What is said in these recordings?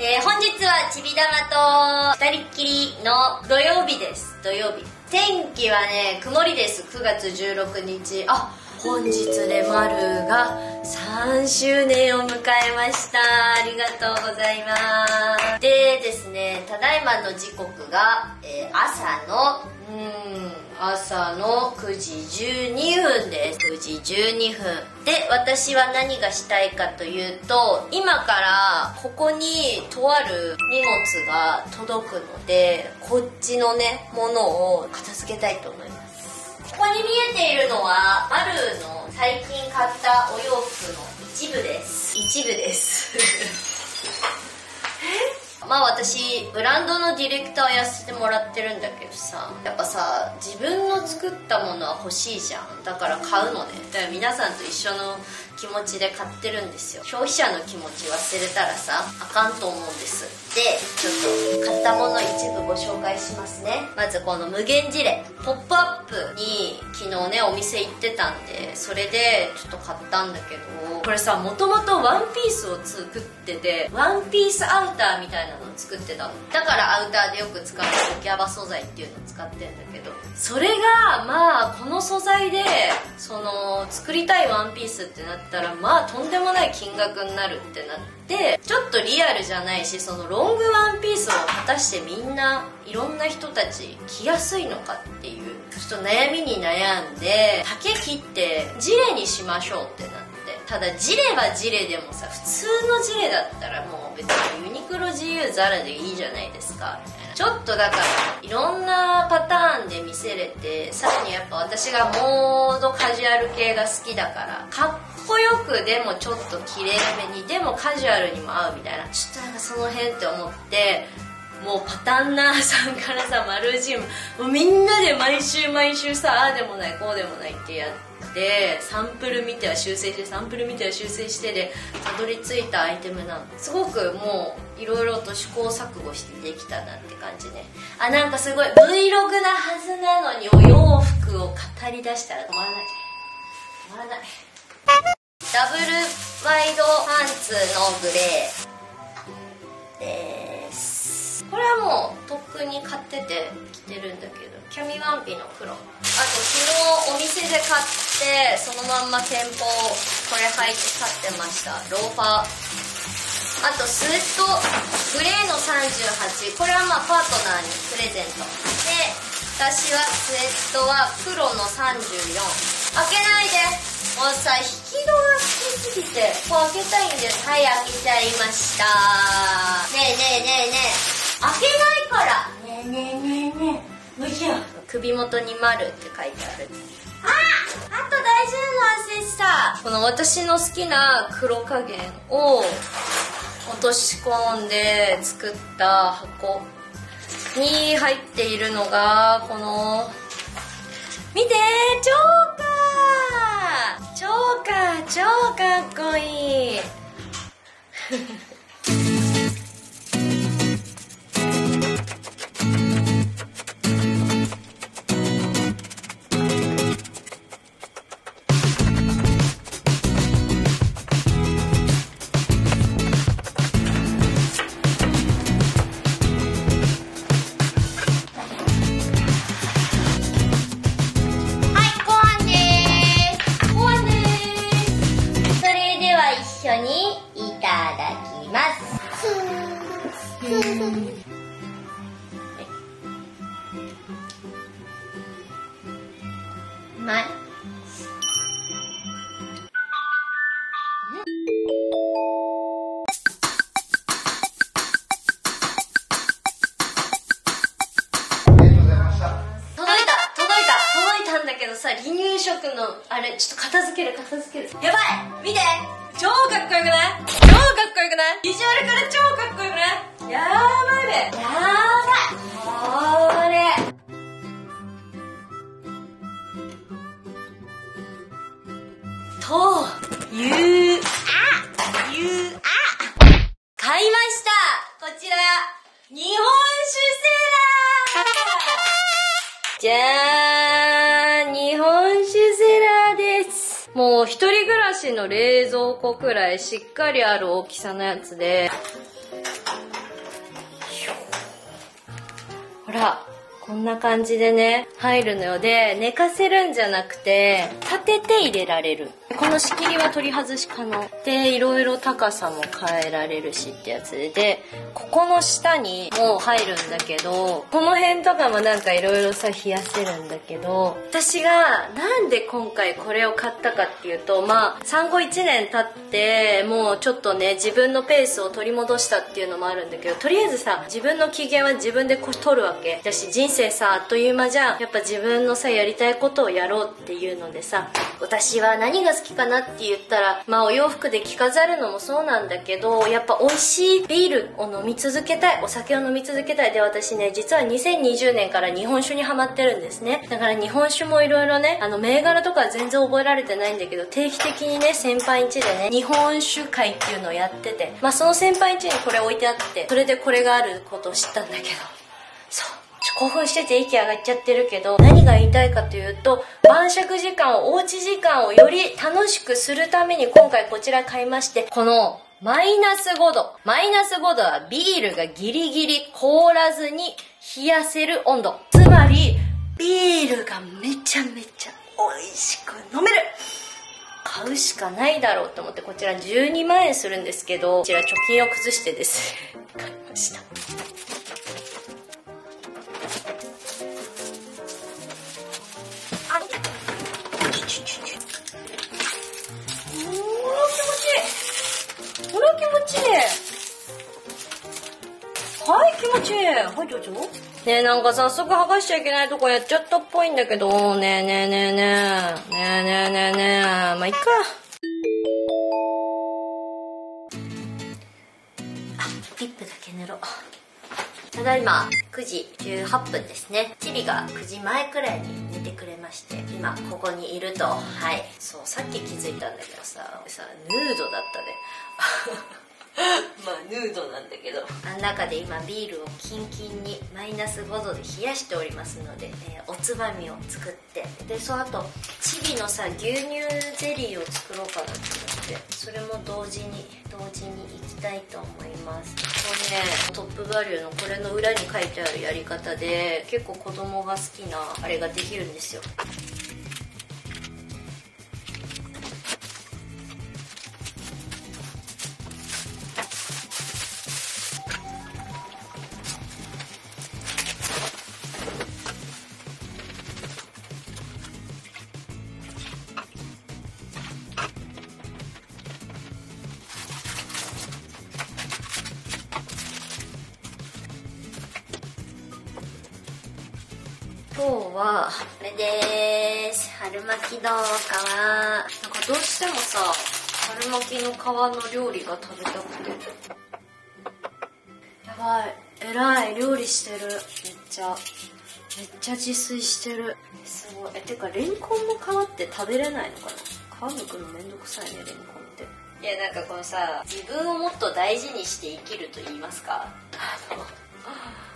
えー、本日はちびだまと二人っきりの土曜日です。土曜日。天気はね曇りです。9月16日。あ本日で丸が3周年を迎えました。ありがとうございます。でですねただいまの時刻が、えー朝の朝の9時12分です。9時12分。で私は何がしたいかというと今からここにとある荷物が届くのでこっちのねものを片付けたいと思います。ここに見えているのはマルの最近買ったお洋服の一部です一部ですまあ私ブランドのディレクターやらせてもらってるんだけどさやっぱさ自分の作ったものは欲しいじゃん。だから買うのね。だから皆さんと一緒の気持ちで買ってるんですよ。消費者の気持ち忘れたらさあかんと思うんです。でちょっと買ったもの一部ご紹介しますね。まずこの無限ジレ。ポップアップに昨日ねお店行ってたんでそれでちょっと買ったんだけどこれさもともとワンピースを作っててワンピースアウターみたいなの作ってただからアウターでよく使うギャバ素材っていうのを使ってんだけどそれがまあこの素材でその作りたいワンピースってなったらまあとんでもない金額になるってなってちょっとリアルじゃないしそのロングワンピースを果たしてみんないろんな人たち着やすいのかっていうちょっと悩みに悩んで丈切ってジレにしましょうってなって。ただジレはジレでもさ普通のジレだったらもう別にユニクロ GU ザラでいいじゃないですかちょっとだからいろんなパターンで見せれてさらにやっぱ私がモードカジュアル系が好きだからかっこよくでもちょっと綺麗めにでもカジュアルにも合うみたいな。ちょっとなんかその辺って思ってもうパタンナーさんからさ丸チームもうみんなで毎週毎週さああでもないこうでもないってやってサンプル見ては修正してサンプル見ては修正してでたどり着いたアイテムなの。すごくもういろいろと試行錯誤してできたなって感じね。あなんかすごい Vlog なはずなのにお洋服を語り出したら止まらない。止まらない。ダブルワイドパンツのグレー。でこれはもうとっくに買ってて着てるんだけどキャミワンピの黒あと昨日お店で買ってそのまんま店舗これ履いて買ってました。ローファー。あとスウェットグレーの38これはまあパートナーにプレゼント。で私はスウェットは黒の34開けないで。もうさ引き戸が好きすぎてこう開けたいんですはい開けちゃいました。ねえねえねえねえ。開けないから。ねえねえねえねえ。むしろ首元に「丸」って書いてある。ああと大事なの忘れてた。この私の好きな黒加減を落とし込んで作った箱。に入っているのがこの見てチョーカー。チョーカー超かっこいい、うゆうあゆうあ買いました。こちら。日本酒セラーじゃーん日本酒セラーです。もう一人暮らしの冷蔵庫くらいしっかりある大きさのやつで。ほら。こんな感じでね入るのよ。で寝かせるんじゃなくて立てて入れられる。この仕切りは取り外し可能。でいろいろ高さも変えられるしってやつで。でここの下にもう入るんだけどこの辺とかもなんかいろいろさ冷やせるんだけど私がなんで今回これを買ったかっていうとまあ産後1年経ってもうちょっとね自分のペースを取り戻したっていうのもあるんだけどとりあえずさ自分の機嫌は自分で取るわけ。だし人生さあっという間じゃん。やっぱ自分のさやりたいことをやろうっていうのでさ私は何が好きかなって言ったらまあお洋服で着飾るのもそうなんだけどやっぱ美味しいビールを飲み続けたいお酒を飲み続けたい。で私ね実は2020年から日本酒にハマってるんですね。だから日本酒もいろいろねあの銘柄とかは全然覚えられてないんだけど定期的にね先輩ん家でね日本酒会っていうのをやってて。まあその先輩ん家にこれ置いてあってそれでこれがあることを知ったんだけど。そう。ちょ興奮してて息上がっちゃってるけど何が言いたいかというと晩酌時間をおうち時間をより楽しくするために今回こちら買いましてこのマイナス5度。マイナス5度はビールがギリギリ凍らずに冷やせる温度。つまりビールがめちゃめちゃ美味しく飲める。買うしかないだろうと思ってこちら12万円するんですけどこちら貯金を崩してですね買いました。気持ちいい。はい気持ちいい。はいどうぞ。ねえなんか早速剥がしちゃいけないとこやっちゃったっぽいんだけど。ねえねえねえねえねえねえねえねえ。まあいっか。あリップだけ塗ろ。うただいま9時18分ですね。チビが9時前くらいに寝てくれまして今ここにいると。はい。そうさっき気づいたんだけどささヌードだったで まあヌードなんだけど。あん中で今ビールをキンキンにマイナス5度で冷やしておりますので、えー、おつまみを作って。でそうあとチビのさ牛乳ゼリーを作ろうかなって。って。それも同時に同時にいきたいと思います。これねトップバリューのこれの裏に書いてあるやり方で結構子供が好きなあれができるんですよ。はこれです。春巻きの皮。なんかどうしてもさ春巻きの皮の料理が食べたくて。やばい。えらい。料理してる。めっちゃ。めっちゃ自炊してる。すごい。えてかレンコンの皮って食べれないのかな？皮むくのめんどくさいねレンコンって。いやなんかこのさ自分をもっと大事にして生きると言いますか。あの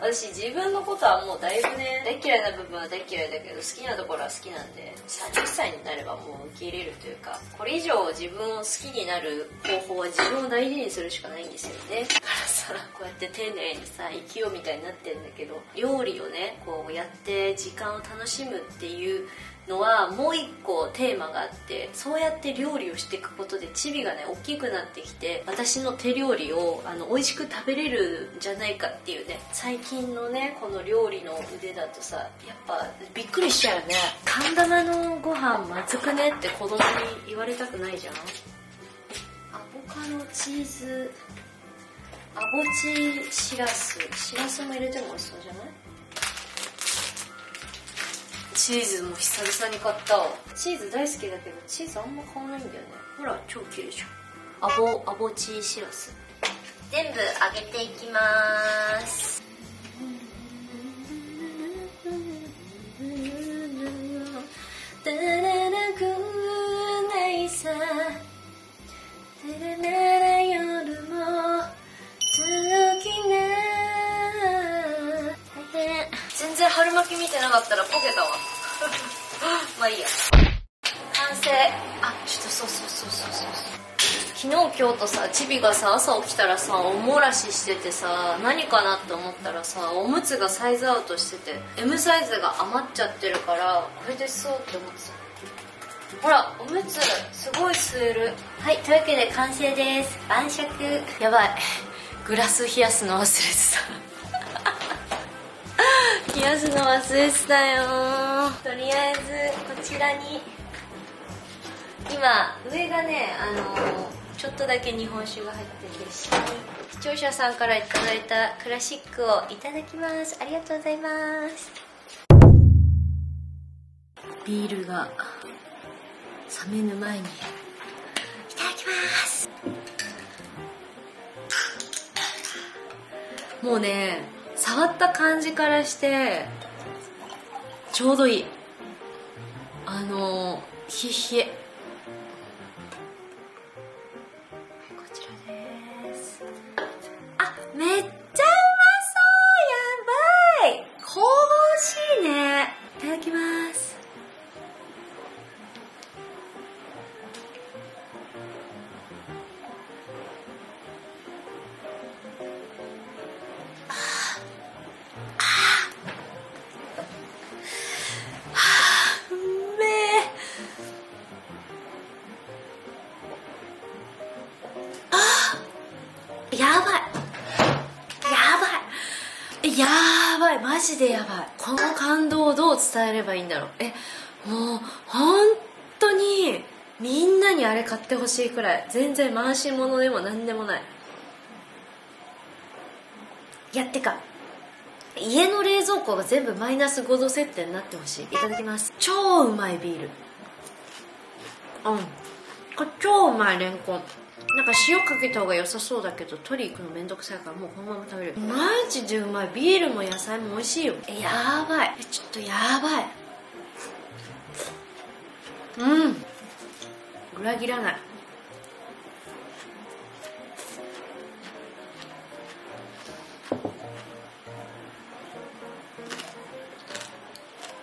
私自分のことはもうだいぶね大嫌いな部分は大嫌いだけど好きなところは好きなんで30歳になればもう受け入れるというかこれ以上自分を好きになる方法は自分を大事にするしかないんですよね。だからさこうやって丁寧にさ生きようみたいになってんだけど料理をねこうやって時間を楽しむっていうのはもう一個テーマがあってそうやって料理をしていくことでチビがね大きくなってきて私の手料理をあの美味しく食べれるんじゃないかっていうね最近のねこの料理の腕だとさやっぱびっくりしちゃうよね。神玉のご飯まずくねって子供に言われたくないじゃん。アボカドチーズアボチしらすしらすも入れても美味しそうじゃない？チーズも久々に買ったチーズ大好きだけどチーズあんま買わないんだよね。ほら超綺麗じゃん。アボアボチーしらす全部揚げていきますとさチビがさ朝起きたらさおもらししててさ何かなって思ったらさおむつがサイズアウトしてて M サイズが余っちゃってるからこれでそうって思ってた。ほらおむつすごい吸える。はいというわけで完成です。晩酌。やばい。グラス冷やすの忘れてた。冷やすの忘れてたよ。とりあえずこちらに。今上がねあのちょっとだけ日本酒が入ってて視聴者さんからいただいたクラシックをいただきますありがとうございます。ビールが冷めぬ前にいただきます。もうね触った感じからしてちょうどいい。あの冷え冷え。ジでやばい。この感動をどう伝えればいいんだろう。えもう本当にみんなにあれ買ってほしいくらい。全然回し物でも何でもない。いやってか。家の冷蔵庫が全部マイナス5度設定になってほしい。いただきます。超うまいビール。うん。これ超うまいレンコン。なんか塩かけた方が良さそうだけど取り行くのめんどくさいからもうこのまま食べるマジでうまい。ビールも野菜も美味しいよ。えやばい。えちょっとやばい。うん。裏切らない。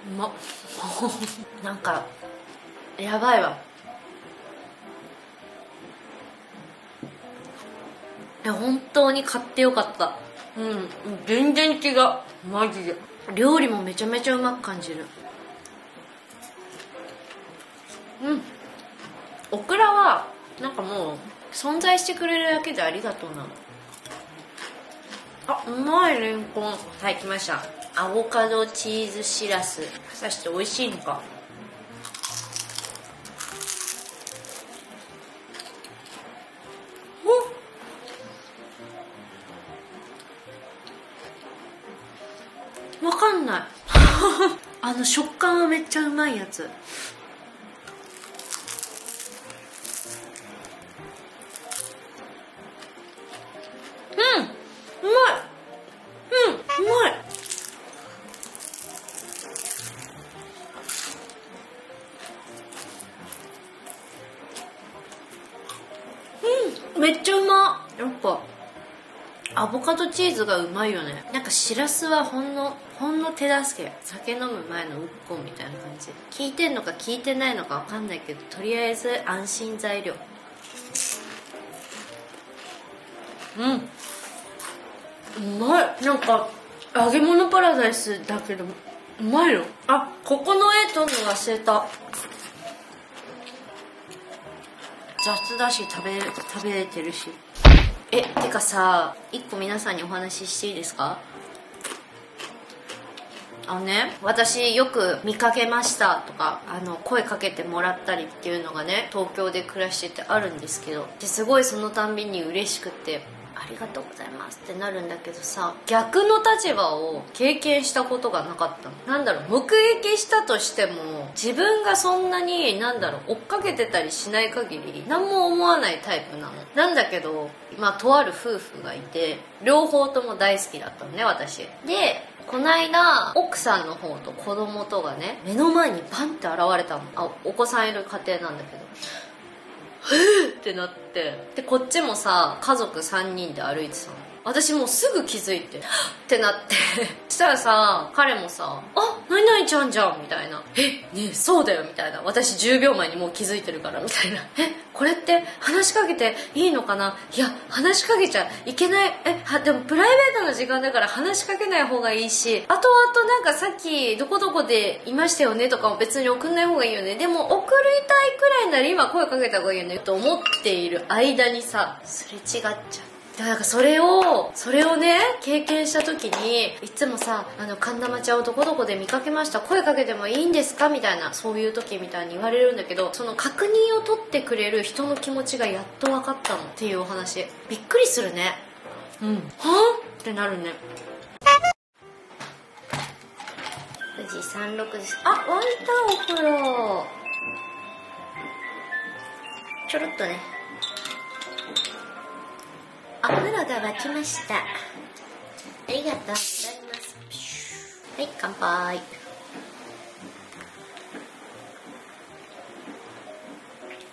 うまっ。なんかやばいわや本当に買ってよかった。うん全然違う。マジで。料理もめちゃめちゃうまく感じる。うん。オクラはなんかもう存在してくれるだけでありがとうなあうまいレンコン。はい来ました。アボカドチーズしらす果たして美味しいのかの食感はめっちゃうまいやつ。うんうまい。うんうまい。うんめっちゃうま。やっぱ。アボカドチーズがうまいよね。なんかしらすはほんのほんの手助け。酒飲む前のうっこみたいな感じ。効いてんのか効いてないのか分かんないけどとりあえず安心材料。うん。うまい。なんか揚げ物パラダイスだけどうまいよ。あここの絵撮るの忘れた。雑だし食べ食べれてるしえてかさ一個皆さんにお話ししていいですか？あのね私よく見かけましたとかあの声かけてもらったりっていうのがね東京で暮らしててあるんですけどですごいそのたんびに嬉しくってありがとうございますってなるんだけどさ逆の立場を経験したことがなかったの。なんだろう目撃したとしても自分がそんなになんだろう追っかけてたりしない限り何も思わないタイプなの。なんだけどまあとある夫婦がいて両方とも大好きだったのね私。でこの間奥さんの方と子供とがね目の前にバンって現れたの。あお子さんいる家庭なんだけど。ふーってなって。でこっちもさ家族3人で歩いてたの。私もうすぐ気づいてってなって。したらさ彼もさ「あ何々ちゃんじゃん」みたいな「えねえそうだよ」みたいな。私10秒前にもう気づいてるからみたいな「えこれって話しかけていいのかないや話しかけちゃいけない。えはでもプライベートな時間だから話しかけない方がいいしあとあとなんかさっきどこどこでいましたよねとかも別に送んない方がいいよね。でも送りたいくらいなら今声かけた方がいいよねと思っている間にさすれ違っちゃうだからそれをそれをね経験した時にいつもさ「あの神田町をどこどこで見かけました声かけてもいいんですか?」みたいなそういう時みたいに言われるんだけどその確認を取ってくれる人の気持ちがやっと分かったの。っていうお話。びっくりするね。うん。はあってなるね。9時36です。あ沸いたお風呂ちょろっとねお風呂が沸きました。ありがとうございます。はい乾杯。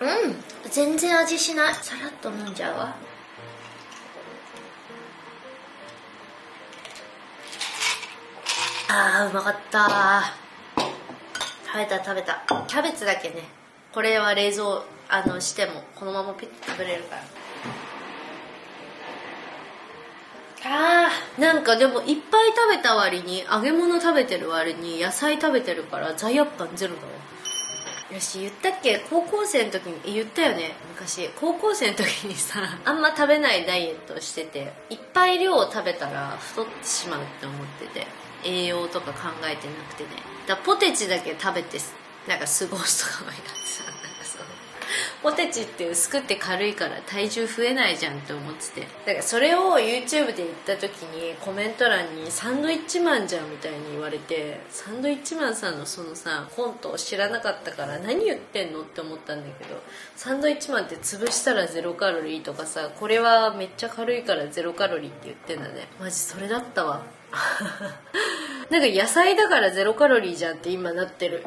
うん全然味しない。さらっと飲んじゃうわ。あーうまかった。食べた食べた。キャベツだけね。これは冷蔵あのしてもこのままピッと食べれるから。あーなんかでもいっぱい食べた割に揚げ物食べてる割に野菜食べてるから罪悪感ゼロだわ。よし言ったっけ？高校生の時に言ったよね昔。高校生の時にさあんま食べないダイエットをしてていっぱい量を食べたら太ってしまうって思ってて栄養とか考えてなくてね。だからポテチだけ食べてなんか過ごすとかもやってさポテチって薄くて軽いから体重増えないじゃんって思ってて。だからそれを YouTube で言った時にコメント欄に「サンドイッチマンじゃん」みたいに言われてサンドイッチマンさんのそのさコントを知らなかったから何言ってんのって思ったんだけどサンドイッチマンって潰したらゼロカロリーとかさこれはめっちゃ軽いからゼロカロリーって言ってんだね。マジそれだったわ。なんか野菜だからゼロカロリーじゃんって今なってる